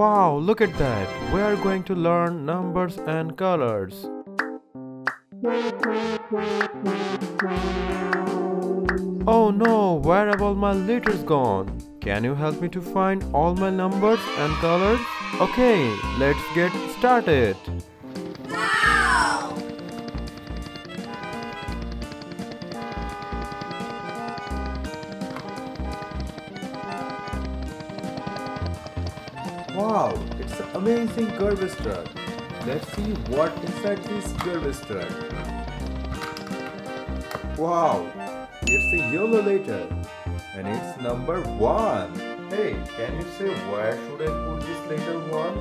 Wow, look at that. We are going to learn numbers and colors. Oh no, where have all my letters gone? Can you help me to find all my numbers and colors? Okay, let's get started. Amazing garbage truck. Let's see what inside this garbage truck. Wow, it's a yellow letter and it's number one. Hey, can you say where should I put this letter one?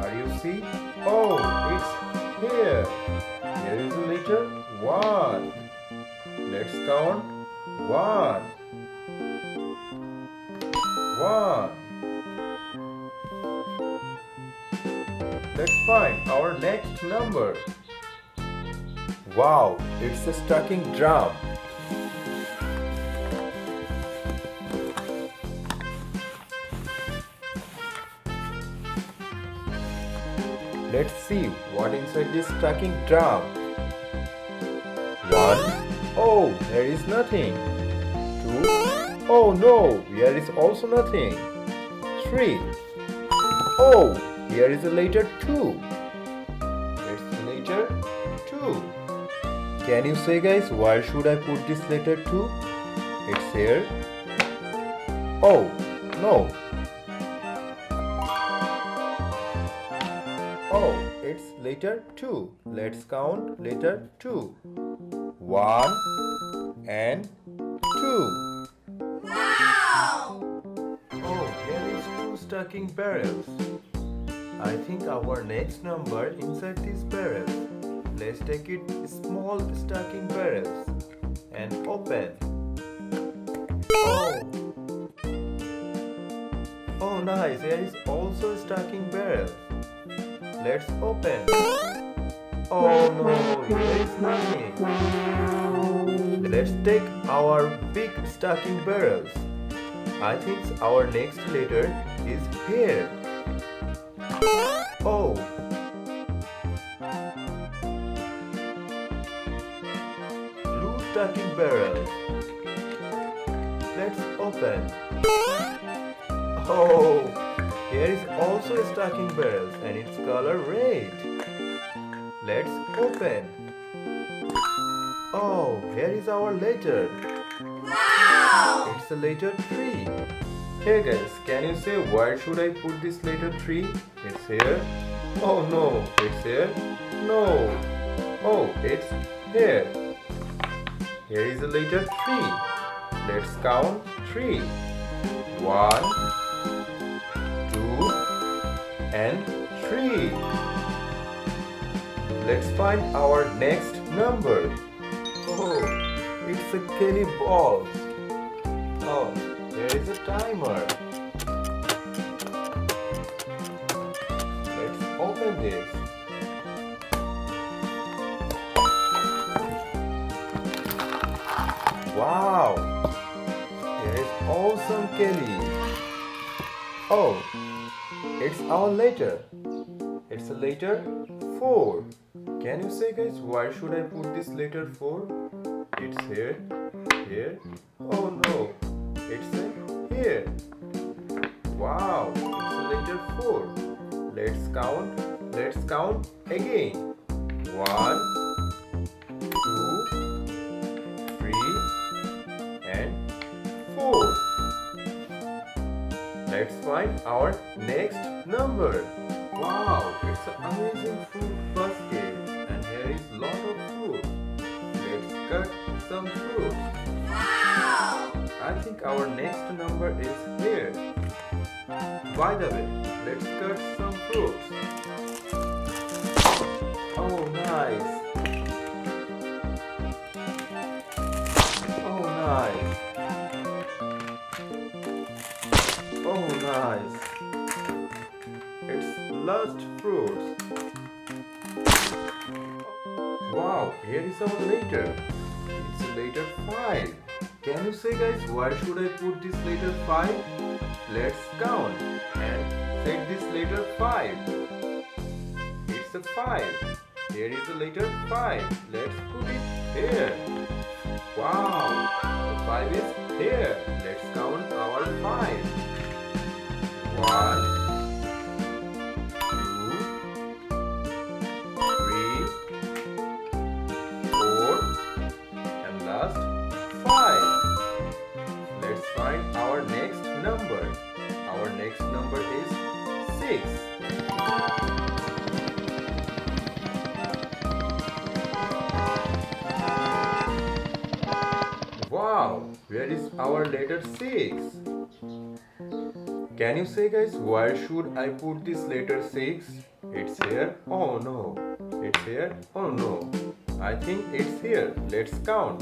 Are you see? Oh, it's here. Here is the letter one. Let's count one. One. Let's find our next number. Wow, it's a stacking drum. Let's see what inside this stacking drum. One. Oh, there is nothing. Two. Oh no, there is also nothing. Three. Oh, here is a letter two. It's letter two. Can you say guys, where should I put this letter two? It's here. Oh, no. Oh, it's letter two. Let's count letter two. One and two. Wow! Oh, here is two stacking barrels. I think our next number inside these barrels. Let's take it small stacking barrels and open. Oh. Oh nice, there is also a stacking barrel. Let's open. Oh no, here is nothing. Let's take our big stacking barrels. I think our next letter is here. Oh. Blue stacking barrel. Let's open. Oh, here is also a stacking barrel and its color red. Let's open. Oh, here is our letter. Wow! It's a letter 3. Hey guys, can you say where should I put this letter 3? It's here. Oh no, it's here. No. Oh, it's here. Here is the letter 3. Let's count 3. 1, 2, and 3. Let's find our next number. Oh, it's a Kelly ball. Is a timer. Let's open this. Wow! There is awesome Kelly. Oh, it's our letter. It's a letter 4. Can you say guys why should I put this letter 4? It's here, here. Oh no, it's here. Wow, it's a letter 4. Let's count. Let's count again. One, two, three, and four. Let's find our next number. Wow, it's an amazing fruit our next number is here. By the way, let's cut some fruits. Oh, nice. Oh, nice. Oh, nice. It's last fruits. Wow, here is our later. It's later 5. Can you say guys where should I put this letter 5? Let's count and set this letter 5. It's a 5. Here is the letter 5. Let's put it here. Wow! Where is our letter 6? Can you say guys, where should I put this letter 6? It's here. Oh no. It's here. Oh no. I think it's here. Let's count.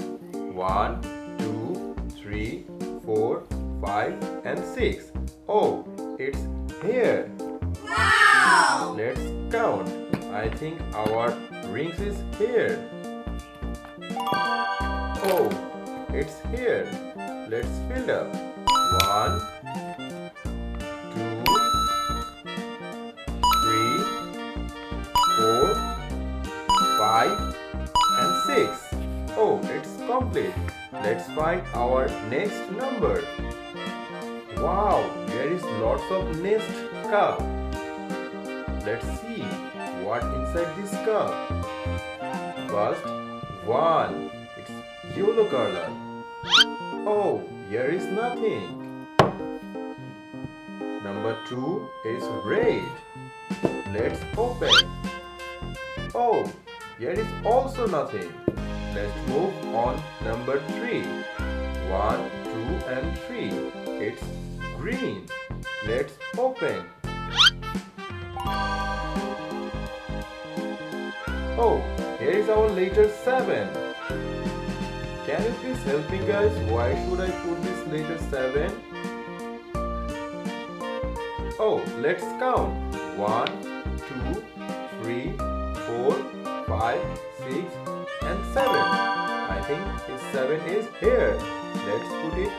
1, 2, 3, 4, 5 and 6. Oh, it's here. Wow! Let's count. I think our rings is here. Oh, it's here. Let's fill up. One, two, three, four, five, and six. Oh, it's complete. Let's find our next number. Wow, there is lots of nest cup. Let's see what inside this cup. First, one. Yellow color. Oh, here is nothing. Number two is red. Let's open. Oh, here is also nothing. Let's move on number three. One, two, and three. It's green. Let's open. Oh, here is our letter 7. Can you please help me guys? Why should I put this letter 7? Oh, let's count. 1, 2, 3, 4, 5, 6 and 7. I think this 7 is here. Let's put it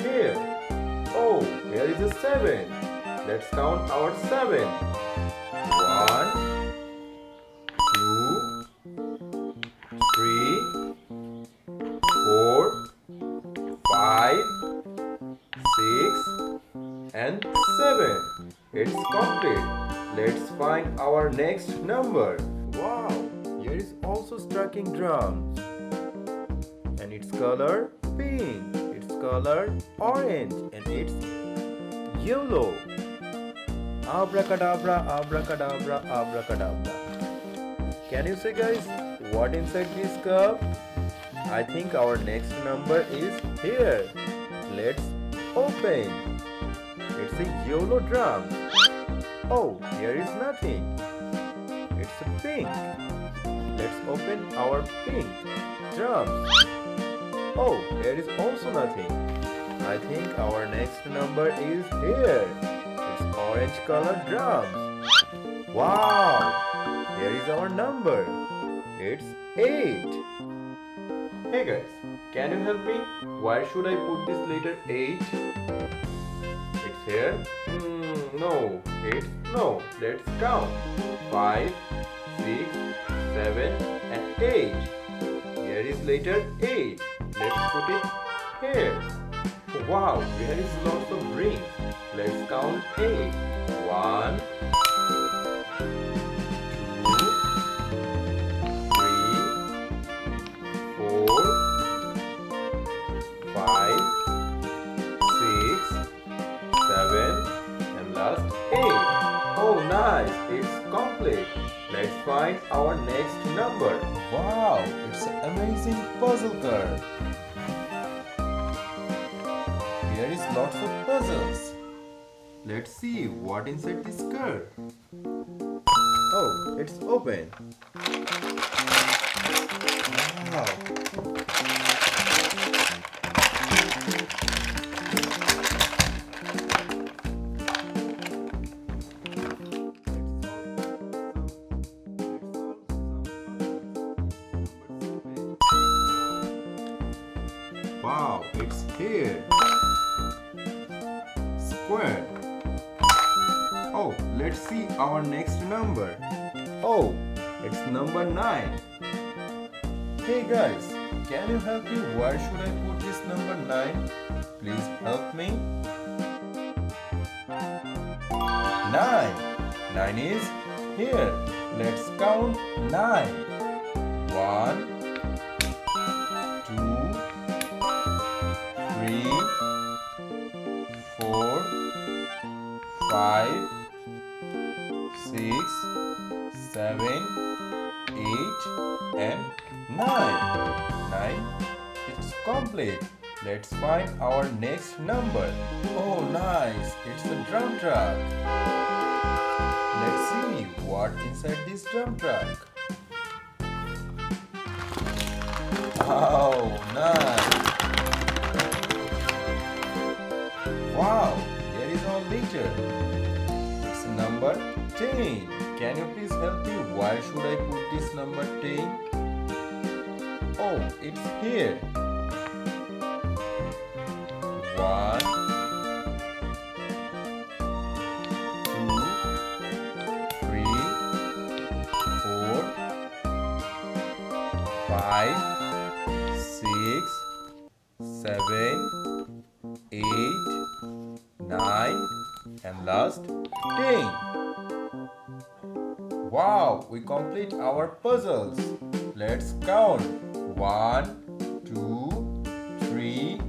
here. Oh, here is a 7. Let's count our 7. 1, It's complete. Let's find our next number. Wow, here is also striking drums. And its color pink. Its color orange. And it's yellow. Abracadabra, abracadabra, abracadabra. Can you say guys what inside this cup? I think our next number is here. Let's open. It's a yellow drum. Oh, here is nothing. It's a pink. Let's open our pink drums. Oh, here is also nothing. I think our next number is here. It's orange color drums. Wow! Here is our number. It's 8. Hey guys, can you help me? Why should I put this letter 8? Here? Hmm, no. It's no. Let's count. 5, 6, 7 and 8. Here is letter 8. Let's put it here. Wow, there is lots of rings. Let's count 8. 1, complete. Let's find our next number. Wow, it's an amazing puzzle card. Here is lots of puzzles. Let's see what inside this card. Oh, it's open. Wow. Number. Oh, it's number 9. Hey guys, can you help me? Where should I put this number 9? Please help me. 9. 9 is here. Let's count 9. 1, 2, 3, 4, 5, 6, 7, 8 and 9. 9 it's complete. Let's find our next number. Oh nice, it's a drum truck. Let's see what inside this drum truck. Oh, nice. Wow, there is our letter number 10. Can you please help me? Why should I put this number 10? Oh, it's here. 1, 5, Wow, we complete our puzzles. Let's count. One, two, three,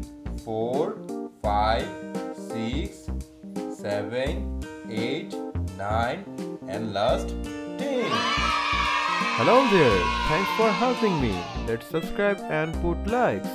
four, five, six, seven, eight, nine, and last ten. Hello there, thanks for helping me. Let's subscribe and put likes.